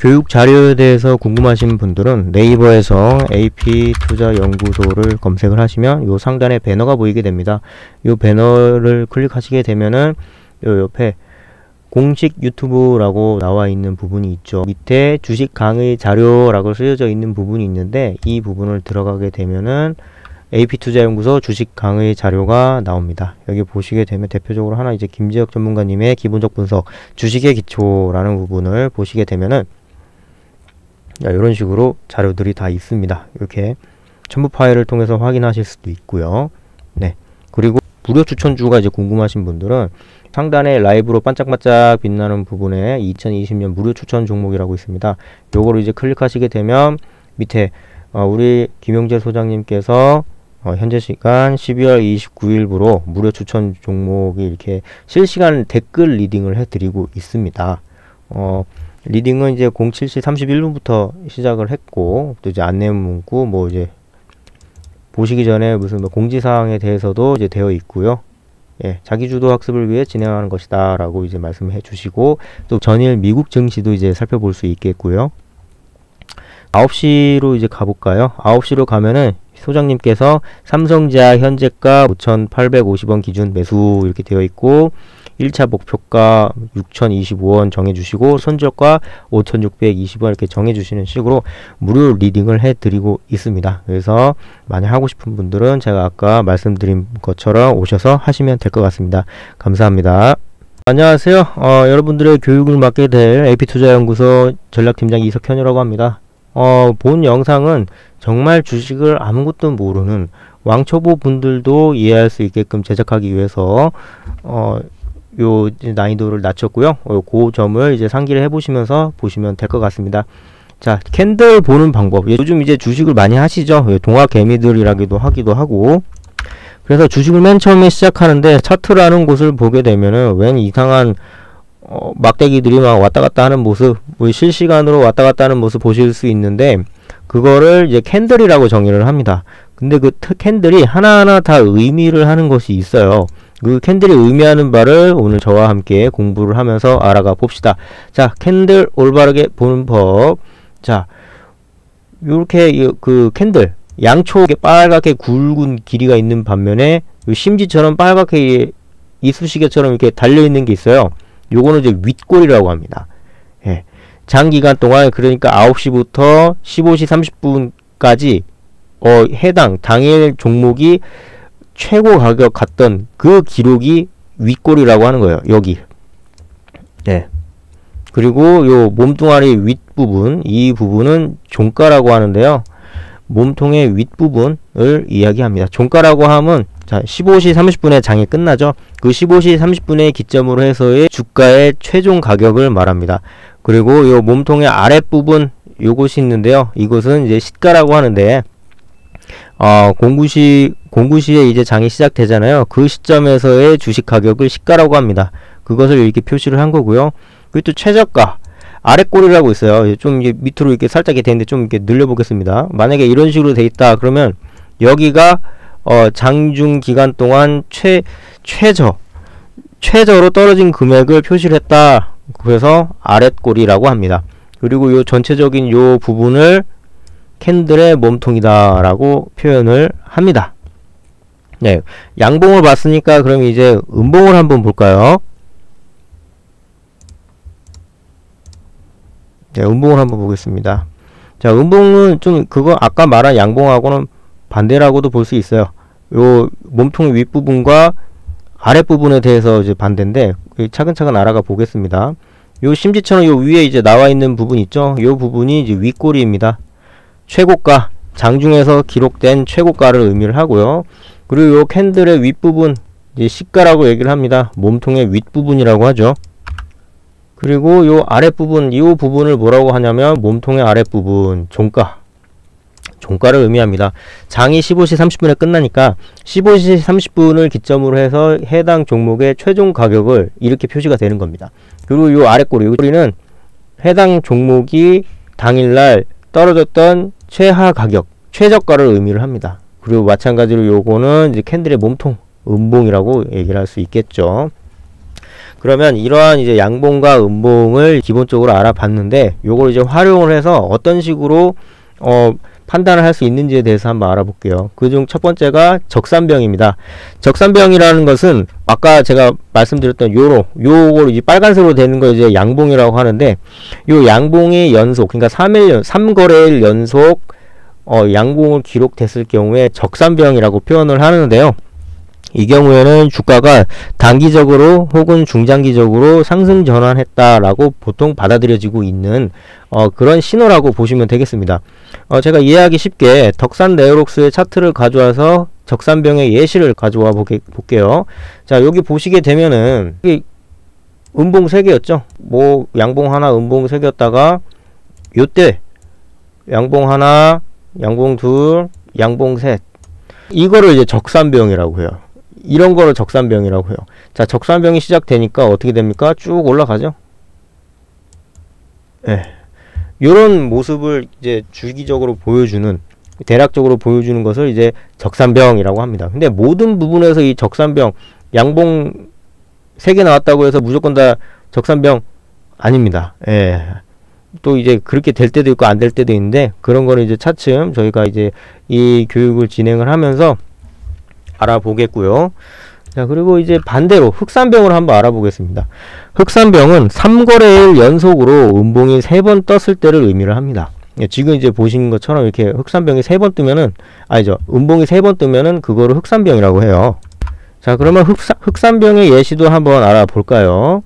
교육 자료에 대해서 궁금하신 분들은 네이버에서 AP 투자 연구소를 검색을 하시면 요 상단에 배너가 보이게 됩니다. 요 배너를 클릭하시게 되면은 요 옆에 공식 유튜브라고 나와 있는 부분이 있죠. 밑에 주식 강의 자료라고 쓰여져 있는 부분이 있는데 이 부분을 들어가게 되면은 AP투자 연구소 주식 강의 자료가 나옵니다. 여기 보시게 되면 대표적으로 하나 이제 김재혁 전문가님의 기본적 분석 주식의 기초라는 부분을 보시게 되면은 자, 이런 식으로 자료들이 다 있습니다. 이렇게 첨부 파일을 통해서 확인하실 수도 있고요. 네. 그리고 무료 추천주가 이제 궁금하신 분들은 상단에 라이브로 반짝반짝 빛나는 부분에 2020년 무료 추천 종목이라고 있습니다. 요거를 이제 클릭하시게 되면 밑에 어, 우리 김용재 소장님께서 어, 현재 시간 12월 29일부로 무료 추천 종목이 이렇게 실시간 댓글 리딩을 해드리고 있습니다. 어, leading은 이제 07시 31분부터 시작을 했고 또 이제 안내 문구 뭐 이제 보시기 전에 무슨 뭐 공지사항에 대해서도 이제 되어 있고요. 예, 자기주도 학습을 위해 진행하는 것이다 라고 이제 말씀해 주시고 또 전일 미국 증시도 이제 살펴볼 수 있겠고요. 9시로 이제 가볼까요? 9시로 가면은 소장님께서 삼성지아 현재가 5,850원 기준 매수 이렇게 되어 있고 1차 목표가 6,025원 정해주시고 손절가 5,620원 이렇게 정해주시는 식으로 무료 리딩을 해드리고 있습니다. 그래서 많이 하고 싶은 분들은 제가 아까 말씀드린 것처럼 오셔서 하시면 될 것 같습니다. 감사합니다. 안녕하세요. 어, 여러분들의 교육을 맡게 될 AP투자연구소 전략팀장 이석현이라고 합니다. 어, 본 영상은 정말 주식을 아무것도 모르는 왕초보 분들도 이해할 수 있게끔 제작하기 위해서 어, 요 난이도를 낮췄고요. 어, 그 점을 이제 상기를 해보시면서 보시면 될 것 같습니다. 자, 캔들 보는 방법. 요즘 이제 주식을 많이 하시죠. 동화 개미들이라기도 하기도 하고. 그래서 주식을 맨 처음에 시작하는데 차트라는 곳을 보게 되면은 웬 이상한 어, 막대기들이 막 왔다 갔다 하는 모습, 뭐 실시간으로 왔다 갔다 하는 모습 보실 수 있는데 그거를 이제 candle이라고 정의를 합니다. 근데 그 candle이 하나하나 다 의미를 하는 것이 있어요. 그 candle이 의미하는 바를 오늘 저와 함께 공부를 하면서 알아가 봅시다. 자, candle 올바르게 보는 법. 자, 요렇게 그 candle 양초에 빨갛게 굵은 길이가 있는 반면에 심지처럼 빨갛게 이쑤시개처럼 이렇게 달려 있는 게 있어요. 요거는 이제 윗꼬리라고 합니다. 예. 장기간 동안 그러니까 9시부터 15시 30분까지 어 해당 당일 종목이 최고 가격 갔던 그 기록이 윗골이라고 하는 거예요. 여기. 네. 그리고 요 몸뚱아리 윗부분, 이 부분은 종가라고 하는데요. 몸통의 윗부분을 이야기합니다. 종가라고 하면 자 15시 30분에 장이 끝나죠. 그 15시 30분에 기점으로 해서의 주가의 최종 가격을 말합니다. 그리고 요 몸통의 아랫부분 요것이 있는데요. 이것은 이제 시가라고 하는데 어, 공구시, 공구시에 이제 장이 시작되잖아요. 그 시점에서의 주식 가격을 시가라고 합니다. 그것을 이렇게 표시를 한 거고요. 그리고 또 최저가. 아래꼴이라고 있어요. 좀 이게 밑으로 이렇게 살짝 이렇게 되는데 좀 이렇게 늘려보겠습니다. 만약에 이런 식으로 돼 있다. 그러면 여기가 어, 장중 기간 동안 최, 최저, 최저로 떨어진 금액을 표시를 했다. 그래서 아랫골이라고 합니다. 그리고 요 전체적인 요 부분을 캔들의 몸통이다 라고 표현을 합니다. 네, 양봉을 봤으니까 그럼 이제 음봉을 한번 볼까요? 네, 음봉을 한번 보겠습니다. 자, 음봉은 좀 그거 아까 말한 양봉하고는 반대라고도 볼 수 있어요. 요 몸통 윗부분과 아랫부분에 대해서 이제 반대인데 차근차근 알아가 보겠습니다. 요 심지처럼 요 위에 이제 나와 있는 부분 있죠? 요 부분이 이제 윗꼬리입니다. 최고가 장중에서 기록된 최고가를 의미를 하고요. 그리고 요 캔들의 윗부분 이제 시가라고 얘기를 합니다. 몸통의 윗부분이라고 하죠. 그리고 요 아랫부분 이 부분을 뭐라고 하냐면 몸통의 아랫부분 종가 종가를 의미합니다. 장이 15시 30분에 끝나니까 15시 30분을 기점으로 해서 해당 종목의 최종 가격을 이렇게 표시가 되는 겁니다. 그리고 요 아랫꼬리 요 꼬리는 해당 종목이 당일날 떨어졌던 최하 가격, 최저가를 의미를 합니다. 그리고 마찬가지로 요거는 이제 캔들의 몸통, 음봉이라고 얘기를 할 수 있겠죠. 그러면 이러한 이제 양봉과 음봉을 기본적으로 알아봤는데 요걸 이제 활용을 해서 어떤 식으로 어 판단을 할 수 있는지에 대해서 한번 알아볼게요. 그중 첫 번째가 적산병입니다. 적산병이라는 것은 아까 제가 말씀드렸던 요로 요걸 이제 빨간색으로 되는 거 이제 양봉이라고 하는데 요 양봉의 연속 그러니까 3일 연 3거래일 연속 어 양봉을 기록됐을 경우에 적산병이라고 표현을 하는데요. 이 경우에는 주가가 단기적으로 혹은 중장기적으로 상승 전환했다라고 보통 받아들여지고 있는 어, 그런 신호라고 보시면 되겠습니다. 어, 제가 이해하기 쉽게 덕산 네오록스의 차트를 가져와서 적산병의 예시를 가져와 보게, 볼게요. 자 여기 보시게 되면은 음봉 3개였죠. 뭐 양봉 하나 음봉 3개였다가 요때 양봉 하나 양봉 둘 양봉 셋 이거를 이제 적산병이라고 해요. 이런 거를 적산병이라고 해요. 자, 적산병이 시작되니까 어떻게 됩니까? 쭉 올라가죠. 예. 요런 모습을 이제 주기적으로 보여주는 대략적으로 보여주는 것을 이제 적산병이라고 합니다. 근데 모든 부분에서 이 적산병 양봉 3개 나왔다고 해서 무조건 다 적산병 아닙니다. 예. 또 이제 그렇게 될 때도 있고 안 될 때도 있는데 그런 거는 이제 차츰 저희가 이제 이 교육을 진행을 하면서 알아보겠고요. 자, 그리고 이제 반대로 흑산병을 한번 알아보겠습니다. 흑산병은 3거래일 연속으로 음봉이 3번 떴을 때를 의미를 합니다. 예, 지금 이제 보신 것처럼 이렇게 흑산병이 3번 뜨면은, 아니죠. 음봉이 3번 뜨면은 그거를 흑산병이라고 해요. 자, 그러면 흑사, 흑산병의 예시도 한번 알아볼까요?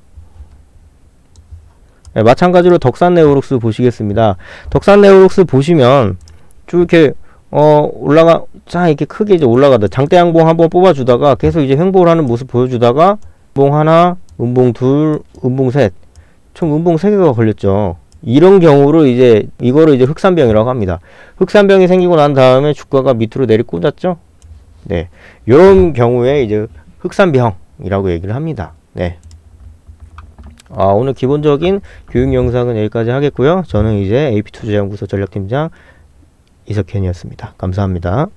네, 마찬가지로 덕산네오룩스 보시겠습니다. 덕산네오룩스 보시면 쭉 이렇게 어 올라가 자 이렇게 크게 이제 올라가다. 장대 양봉 한번 뽑아주다가 계속 이제 횡보를 하는 모습 보여주다가 음봉 하나 음봉 둘 음봉 셋총 음봉 세 개가 걸렸죠. 이런 경우를 이제 이거를 이제 흑산병이라고 합니다. 흑산병이 생기고 난 다음에 주가가 밑으로 내리 꽂았죠? 네. 이런 경우에 이제 흑산병이라고 얘기를 합니다. 네. 아, 오늘 기본적인 교육 영상은 여기까지 하겠고요. 저는 이제 AP투자연구소 전략팀장 이석현이었습니다. 감사합니다.